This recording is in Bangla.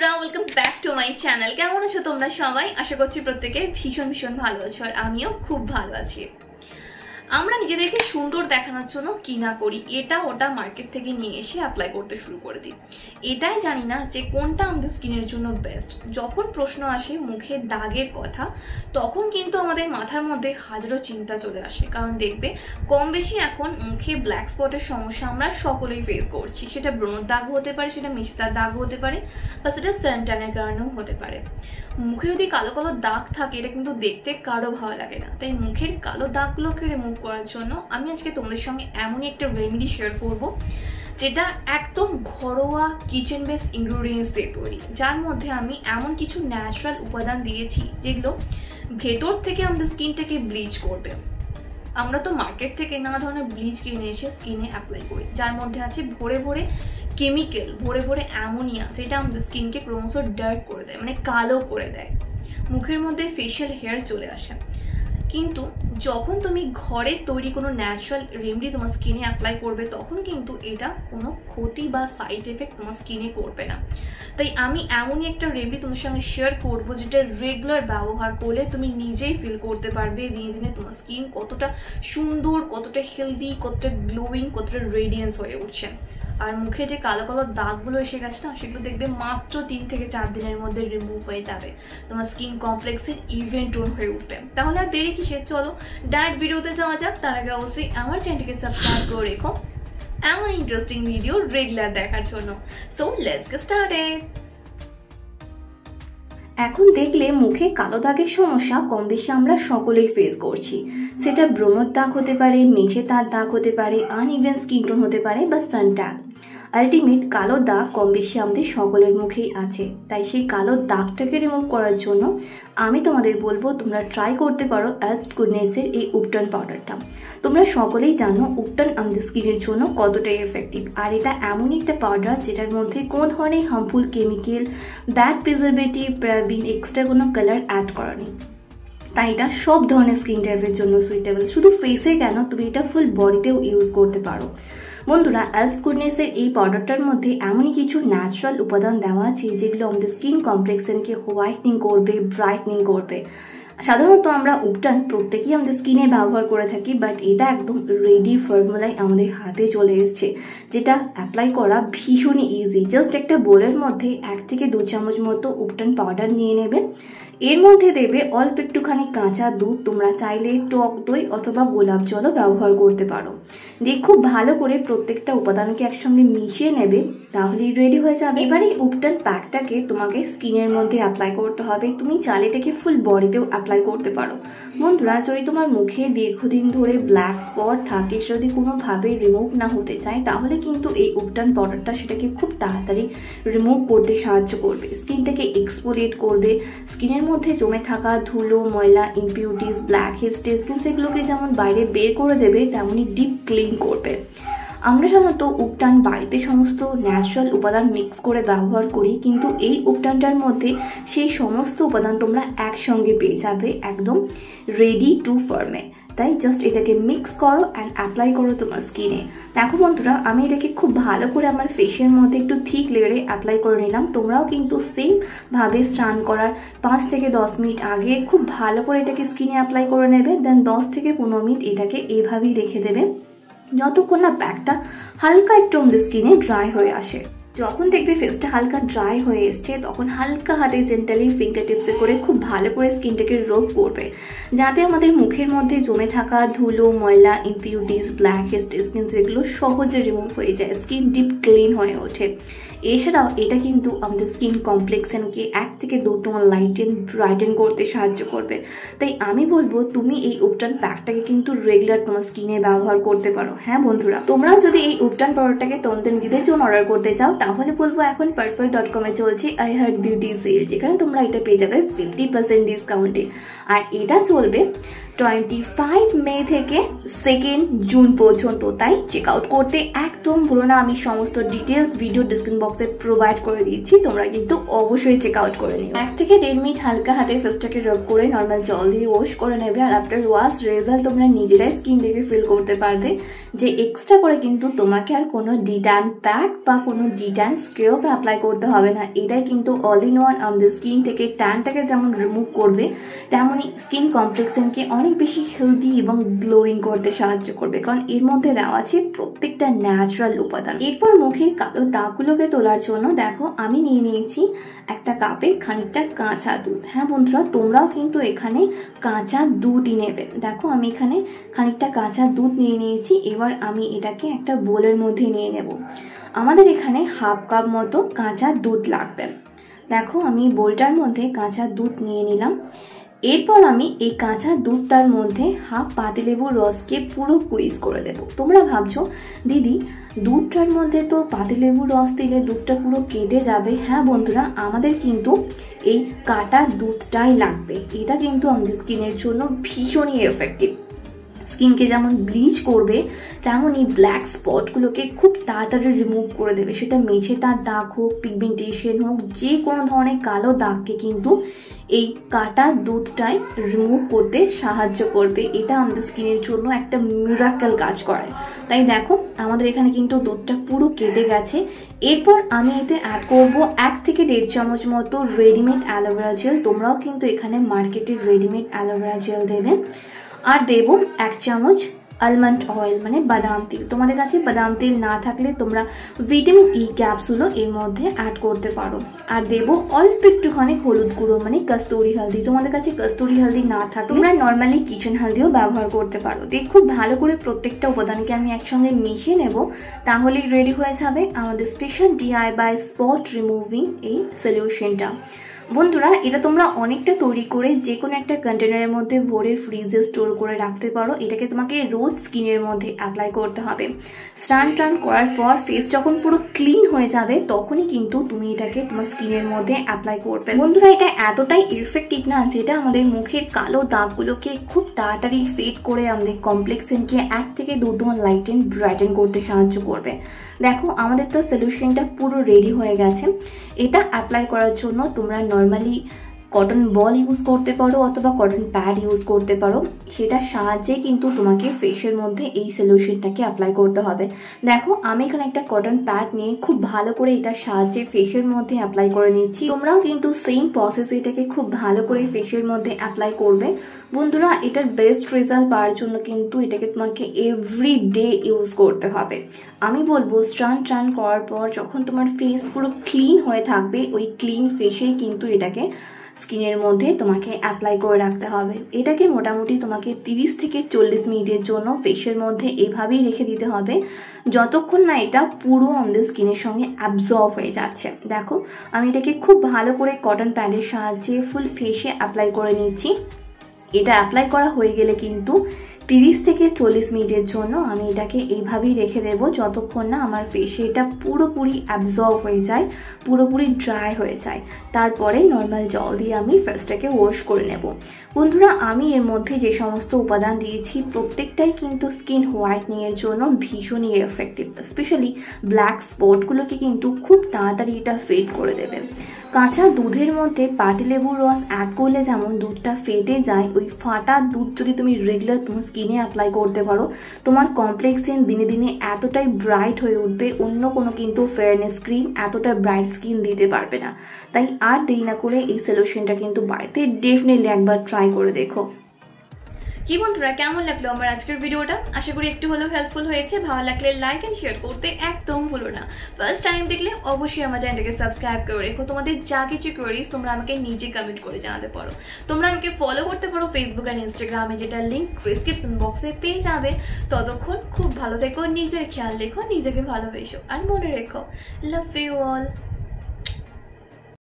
বন্ধুরা welcome back to my channel কেমন আছো তোমরা সবাই? আশা করছি প্রত্যেকে ভীষণ ভীষণ ভালো আছো আর আমিও খুব ভালো আছি। আমরা নিজেদেরকে সুন্দর দেখানোর জন্য কি না করি, এটা ওটা মার্কেট থেকে নিয়ে এসে অ্যাপ্লাই করতে শুরু করে দিই। এটাই জানি না যে কোনটা আমাদের স্কিনের জন্য বেস্ট যখন প্রশ্ন আসে মুখের দাগের কথা, তখন কিন্তু আমাদের মাথার মধ্যে হাজারো চিন্তা চলে আসে। কারণ দেখবে, কম বেশি এখন মুখে ব্ল্যাক স্পটের সমস্যা আমরা সকলেই ফেস করছি। সেটা ব্রণর দাগ হতে পারে, সেটা মিষ্টার দাগ হতে পারে, বা সেটা স্যান্টানের কারণেও হতে পারে। মুখে যদি কালো কালো দাগ থাকে, এটা কিন্তু দেখতে কারও ভালো লাগে না। তাই মুখের কালো দাগগুলোকে রিমুভ করার জন্য আমি আজকে তোমাদের সঙ্গে এমনই একটা রেমেডি শেয়ার করব, যেটা একদম ঘরোয়া কিচেন বেস ইনগ্রিডিয়েন্টস দিয়ে তৈরি। যার মধ্যে আমি এমন কিছু ন্যাচারাল উপাদান দিয়েছি, যেগুলো ভেতর থেকে আমাদের স্কিনটাকে ব্লিচ করবে। আমরা তো মার্কেট থেকে নানা ধরনের ব্লিচ কিনে এসে স্কিনে অ্যাপ্লাই করি। যার মধ্যে আছে ভরে ভরে কেমিক্যাল ভরে ভরে অ্যামোনিয়া যেটা আমাদের স্কিনকে ক্রমশ ডার্ক করে দেয় মানে কালো করে দেয়। মুখের মধ্যে ফেশিয়াল হেয়ার চলে আসে। কিন্তু যখন তুমি ঘরে তৈরি কোনো ন্যাচারাল রেমেডি তোমার স্কিনে অ্যাপ্লাই করবে, তখন কিন্তু এটা কোনো ক্ষতি বা সাইড এফেক্ট তোমার স্কিনে করবে না। তাই আমি এমনই একটা রেমেডি তোমার সঙ্গে শেয়ার করব, যেটা রেগুলার ব্যবহার করলে তুমি নিজেই ফিল করতে পারবে দিনে দিনে তোমার স্কিন কতটা সুন্দর, কতটা হেলদি কতটা গ্লোয়িং কতটা রেডিয়েন্স হয়ে উঠছে। আর মুখে যে কালো কালো দাগগুলো এসে গেছে না, সেগুলো দেখবে মাত্র তিন থেকে চার দিনের মধ্যে রিমুভ হয়ে যাবে। তোমার স্কিন কমপ্লেক্সের ইভেন্ট টোন হয়ে উঠবে। তাহলে আর দেরি কিসের? চলো ডায়েট ভিডিওতে যাওয়া যাক। তার আগে অবশ্যই আমার চ্যানেলটিকে সাবস্ক্রাইব করে রেখো। এমন ইন্টারেস্টিং ভিডিও রেগুলার দেখার জন্য। সো লেটস গেট স্টার্টেড এখন দেখলে মুখে কালো দাগের সমস্যা কম বেশি আমরা সকলেই ফেস করছি। সেটা ব্রণর দাগ হতে পারে মেঝে তার দাগ হতে পারে আনইভেন স্কিন টোন হতে পারে বা সান ট্যাগ আলটিমেট কালো দাগ কম বেশি আমাদের সকলের মুখেই আছে। তাই সেই কালো দাগটাকে রিমুভ করার জন্য আমি তোমাদের বলব, তোমরা ট্রাই করতে পারো অ্যালপস গুডনেসের এই উপটন পাউডারটা তোমরা সকলেই জানো উপটন আমাদের স্কিনের জন্য কতটাই এফেক্টিভ আর এটা এমনই একটা পাউডার যেটার মধ্যে কোনো ধরনের harmful chemical bad preservative paraben extra কোনো কালার অ্যাড করা নেই। তাই এটা সব ধরনের স্কিন টাইপের জন্য সুইটেবল শুধু ফেসে কেন, তুমি এটা ফুল বডিতেও ইউজ করতে পারো। বন্ধুরা অ্যালস গুডনেসের এই পাউডারটার মধ্যে এমনই কিছু ন্যাচারাল উপাদান দেওয়া আছে যেগুলো আমাদের স্কিন কমপ্লেক্সনকে হোয়াইটনিং করবে ব্রাইটনিং করবে। সাধারণত আমরা উপটান প্রত্যেকেই আমাদের স্কিনে ব্যবহার করে থাকি বাট এটা একদম রেডি ফর্মুলায় আমাদের হাতে চলে এসছে, যেটা অ্যাপ্লাই করা ভীষণই ইজি জাস্ট একটা বোলের মধ্যে এক থেকে দু চামচ মতো উপটান পাউডার নিয়ে নেবে। এর মধ্যে দেবে অল্প একটুখানি কাঁচা দুধ, তোমরা চাইলে টক দই অথবা গোলাপ জলও ব্যবহার করতে পারো। দিয়ে খুব ভালো করে প্রত্যেকটা উপাদানকে একসঙ্গে মিশিয়ে নেবে, তাহলেই রেডি হয়ে যাবে। এবার এই উপটান প্যাকটাকে তোমাকে স্কিনের মধ্যে অ্যাপ্লাই করতে হবে। তুমি চাইলে এটাকে ফুল বডিতেও অ্যাপ্লাই করতে পারো। বন্ধুরা, যদি তোমার মুখে দীর্ঘদিন ধরে ব্ল্যাক স্পট থাকে যদি কোনোভাবে রিমুভ না হতে চায়, তাহলে কিন্তু এই উপটান পাউডারটা সেটাকে খুব তাড়াতাড়ি রিমুভ করতে সাহায্য করবে। স্কিনটাকে এক্সপোলিয়েট করবে। স্কিনের মধ্যে জমে থাকা ধুলো, ময়লা ইম্পিউরিটিস ব্ল্যাক হেডস স্কিন সেগুলোকে যেমন বাইরে বের করে দেবে, তেমনই ডিপ ক্লিন করবে। আমরা সাধারণত উপটান বাড়িতে সমস্ত ন্যাচারাল উপাদান মিক্স করে ব্যবহার করি, কিন্তু এই উপটানটার মধ্যে সেই সমস্ত উপাদান তোমরা একসঙ্গে পেয়ে যাবে একদম রেডি টু ফার্মে তাই জাস্ট এটাকে মিক্স করো অ্যান্ড অ্যাপ্লাই করো তোমার স্কিনে দেখো বন্ধুরা, আমি এটাকে খুব ভালো করে আমার ফেসের মধ্যে একটু থিক লেয়ারে অ্যাপ্লাই করে নিলাম। তোমরাও কিন্তু সেমভাবে স্নান করার পাঁচ থেকে দশ মিনিট আগে খুব ভালো করে এটাকে স্কিনে অ্যাপ্লাই করে নেবে দেন দশ থেকে পনেরো মিনিট এটাকে এভাবেই রেখে দেবে। যতক্ষণ না প্যাকটা হালকা একটু আমাদের স্কিনে ড্রাই হয়ে আসে। যখন দেখবে ফেসটা হালকা ড্রাই হয়ে এসছে, তখন হালকা হাতে জেন্টালি ফিঙ্গার টিপসে করে খুব ভালো করে স্কিনটাকে রোগ করবে। যাতে আমাদের মুখের মধ্যে জমে থাকা ধুলো, ময়লা ইম্পিউরিটিস ব্ল্যাক হেস্ট স্কিন এগুলো সহজে রিমুভ হয়ে যায়। স্কিন ডিপ ক্লিন হয়ে ওঠে। এছাড়াও এটা কিন্তু আমাদের স্কিন কমপ্লেক্সনকে এক থেকে দু টোন লাইটেন ব্রাইটেন করতে সাহায্য করবে। তাই আমি বলব, তুমি এই উপটান প্যাকটাকে কিন্তু রেগুলার তোমার স্কিনে ব্যবহার করতে পারো। হ্যাঁ বন্ধুরা, তোমরাও যদি এই উপটান পাউডারটাকে তোমাদের নিজেদের জন্য অর্ডার করতে চাও, তাহলে বলব এখন পারফেক্ট ডট কমে চলছে আই হার্ট বিউটি সেল যেখানে তোমরা এটা পেয়ে যাবে ফিফটি পার্সেন্ট ডিসকাউন্টে আর এটা চলবে টোয়েন্টি ফাইভ মে থেকে সেকেন্ড জুন পর্যন্ত। তাই চেক আউট করতে একদম ভুলো না, আমি সমস্ত ডিটেলস ভিডিও ডিসক্রিপশন বক্সে প্রোভাইড করে দিচ্ছি, তোমরা কিন্তু অবশ্যই চেক আউট করে নিও। এক থেকে দেড় মিনিট হালকা হাতে ফেসটাকে রব করে নর্মাল জল দিয়ে ওয়াশ করে নেবে আর আফটার ওয়াশ রেজাল্ট তোমরা নিজেরাই স্কিন দেখে ফিল করতে পারবে যে এক্সট্রা করে কিন্তু তোমাকে আর কোনো ডিডান প্যাক বা কোনো ডিডান স্ক্রেপ অ্যাপ্লাই করতে হবে না। এটাই কিন্তু অল ইন ওয়ান আমাদের স্কিন থেকে ট্যানটাকে যেমন রিমুভ করবে তেমনই স্কিন কমপ্লেক্সনকে অনেক বেশি হেলদি এবং গ্লোয়িং করতে সাহায্য করবে। কারণ এর মধ্যে দেওয়া আছে প্রত্যেকটা ন্যাচারাল উপাদান। এরপর মুখের কালো দাগগুলোকে তোলার জন্য দেখো, আমি নিয়ে নিয়েছি একটা কাপে খানিকটা কাঁচা দুধ। হ্যাঁ বন্ধুরা, তোমরাও কিন্তু এখানে কাঁচা দুধই নেবে। দেখো, আমি এখানে খানিকটা কাঁচা দুধ নিয়ে নিয়েছি, এবার আমি এটাকে একটা বোলের মধ্যে নিয়ে নেব। আমাদের এখানে হাফ কাপ মতো কাঁচা দুধ লাগবে। দেখো, আমি বোলটার মধ্যে কাঁচা দুধ নিয়ে নিলাম। এরপর আমি এই কাঁচা দুধটার মধ্যে হাফ পাতিলেবুর রসকে পুরো কুইজ করে দেব। তোমরা ভাবছ, দিদি, দুধটার মধ্যে তো পাতিলেবুর রস দিলে দুধটা পুরো কেটে যাবে। হ্যাঁ বন্ধুরা, আমাদের কিন্তু এই কাটা দুধটাই লাগবে। এটা কিন্তু আমাদের স্কিনের জন্য ভীষণই এফেক্টিভ স্কিনকে যেমন ব্লিচ করবে, তেমনই ব্ল্যাক স্পটগুলোকে খুব তাড়াতাড়ি রিমুভ করে দেবে। সেটা মেঝে তার দাগ হোক পিগমেন্টেশন হোক, যে কোনো ধরনের কালো দাগকে কিন্তু এই কাটা দুধটাই রিমুভ করতে সাহায্য করবে। এটা আমাদের স্কিনের জন্য একটা মিরাকেল কাজ করে। তাই দেখো, আমাদের এখানে কিন্তু দুধটা পুরো কেটে গেছে। এরপর আমি এতে অ্যাড করব এক থেকে দেড় চামচ মতো রেডিমেড অ্যালোভেরা জেল তোমরাও কিন্তু এখানে মার্কেটের রেডিমেড অ্যালোভেরা জেল দেবে। আর দেব এক চামচ আলমন্ড অয়েল মানে বাদাম তেল। তোমাদের কাছে বাদাম তেল না থাকলে তোমরা ভিটামিন ই ক্যাপসুলও এর মধ্যে অ্যাড করতে পারো। আর দেব অল্প একটুখানি হলুদ গুঁড়ো মানে কস্তুরি হলদি। তোমাদের কাছে কস্তুরি হলদি না থাকলে তোমরা নর্মালি কিচেন হলদিও ব্যবহার করতে পারো। দিয়ে খুব ভালো করে প্রত্যেকটা উপাদানকে আমি একসঙ্গে মিশিয়ে নেব। তাহলেই রেডি হয়ে যাবে আমাদের special DI by spot removing এই সলিউশনটা বন্ধুরা, এটা তোমরা অনেকটা তৈরি করে যে কোনো একটা কন্টেনারের মধ্যে ভরে ফ্রিজে স্টোর করে রাখতে পারো। এটাকে তোমাকে রোজ স্কিনের মধ্যে অ্যাপ্লাই করতে হবে। স্নান টান করার পর ফেস যখন পুরো ক্লিন হয়ে যাবে, তখনই কিন্তু তুমি এটাকে তোমার স্কিনের মধ্যে অ্যাপ্লাই করবে। বন্ধুরা, এটা এতটাই ইফেক্টিভ না যেটা আমাদের মুখের কালো দাগগুলোকে খুব তাড়াতাড়ি ফেড করে আমাদের কমপ্লেক্সেনকে এক থেকে দুটো লাইটেন ব্রাইটেন করতে সাহায্য করবে। দেখো আমাদের তো সলিউশনটা পুরো রেডি হয়ে গেছে। এটা অ্যাপ্লাই করার জন্য তোমরা নর্মালি কটন বল ইউজ করতে পারো অথবা কটন প্যাড ইউজ করতে পারো। সেটার সাহায্যে কিন্তু তোমাকে ফেসের মধ্যে এই সলিউশনটাকে অ্যাপ্লাই করতে হবে। দেখো, আমি এখানে একটা কটন প্যাড নিয়ে খুব ভালো করে এটার সাহায্যে ফেসের মধ্যে অ্যাপ্লাই করে নিচ্ছি। তোমরাও কিন্তু সেম প্রসেস এটাকে খুব ভালো করে ফেসের মধ্যে অ্যাপ্লাই করবে। বন্ধুরা, এটার বেস্ট রেজাল্ট পাওয়ার জন্য কিন্তু এটাকে তোমাকে এভরি ডে ইউজ করতে হবে। আমি বলব স্ট্রান ট্রান করার পর যখন তোমার ফেস পুরো ক্লিন হয়ে থাকবে, ওই ক্লিন ফেসেই কিন্তু এটাকে স্কিনের মধ্যে তোমাকে অ্যাপ্লাই করে রাখতে হবে। এটাকে মোটামুটি তোমাকে 30 থেকে চল্লিশ মিনিটের জন্য ফেসের মধ্যে এভাবেই রেখে দিতে হবে। যতক্ষণ না এটা পুরো আমাদের স্কিনের সঙ্গে অ্যাবজর্ব হয়ে যাচ্ছে। দেখো, আমি এটাকে খুব ভালো করে কটন প্যাডের সাহায্যে ফুল ফেসে অ্যাপ্লাই করে নিচ্ছি। এটা অ্যাপ্লাই করা হয়ে গেলে কিন্তু তিরিশ থেকে চল্লিশ মিনিটের জন্য আমি এটাকে এইভাবেই রেখে দেবো যতক্ষণ না আমার ফেসে এটা পুরোপুরি অ্যাবজর্ব হয়ে যায়, পুরোপুরি ড্রাই হয়ে যায়। তারপরে নর্মাল জল দিয়ে আমি ফেসটাকে ওয়াশ করে নেব। বন্ধুরা, আমি এর মধ্যে যে সমস্ত উপাদান দিয়েছি, প্রত্যেকটাই কিন্তু স্কিন হোয়াইটনিংয়ের জন্য ভীষণই এফেক্টিভ স্পেশালি ব্ল্যাক স্পটগুলোকে কিন্তু খুব তাড়াতাড়ি এটা ফেড করে দেবে। কাঁচা দুধের মধ্যে পাতিলেবুর রস অ্যাড করলে যেমন দুধটা ফেটে যায়, ওই ফাটা দুধ যদি তুমি রেগুলার তোমার অ্যাপ্লাই করতে পারো। তোমার কমপ্লেক্সিন দিনে দিনে এতটাই ব্রাইট হয়ে উঠবে, অন্য কোনো কিন্তু ফেয়ারনেস ক্রিম এতটা ব্রাইট স্কিন দিতে পারবে না। তাই আর দেরি না করে এই সলিউশনটা কিন্তু বাড়িতে ডেফিনেটলি একবার ট্রাই করে দেখো। কি বন্ধুরা, কেমন লাগল আমার আজকের ভিডিওটা? আশা করি একটু হলেও হেল্পফুল হয়েছে। ভালো লাগলে লাইক এন্ড শেয়ার করতে একদম ভুলো না। ফার্স্ট টাইম দেখলে অবশ্যই আমার চ্যানেলটাকে সাবস্ক্রাইব করে রেখো। তোমাদের যা কিছু কোয়ারিজ তোমরা আমাকে নিজে কমেন্ট করে জানাতে পারো। তোমরা আমাকে ফলো করতে পারো ফেসবুক আর ইনস্টাগ্রামে যেটা লিঙ্ক ডিসক্রিপশন বক্সে পেয়ে যাবে। ততক্ষণ খুব ভালো থেকো, নিজের খেয়াল রেখো, নিজেকে ভালোবেসো। আর মনে রেখো লাভ ইউ অল